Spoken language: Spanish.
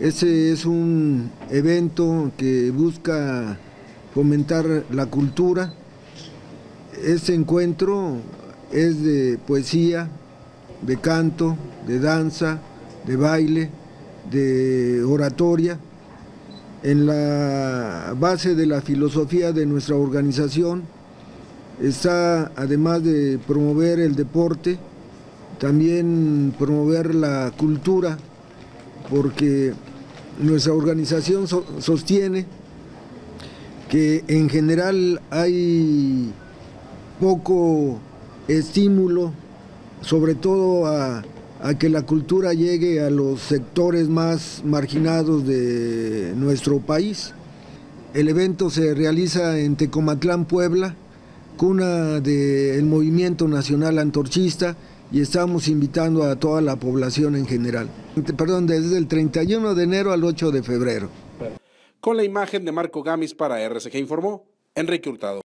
Ese es un evento que busca fomentar la cultura. Este encuentro es de poesía, de canto, de danza, de baile, de oratoria. En la base de la filosofía de nuestra organización está, además de promover el deporte, también promover la cultura, porque nuestra organización sostiene que en general hay poco estímulo, sobre todo a, que la cultura llegue a los sectores más marginados de nuestro país. El evento se realiza en Tecomatlán, Puebla, cuna del movimiento nacional antorchista y estamos invitando a toda la población en general. Perdón, desde el 31 de enero al 8 de febrero. Con la imagen de Marco Gamis para RCG informó Enrique Hurtado.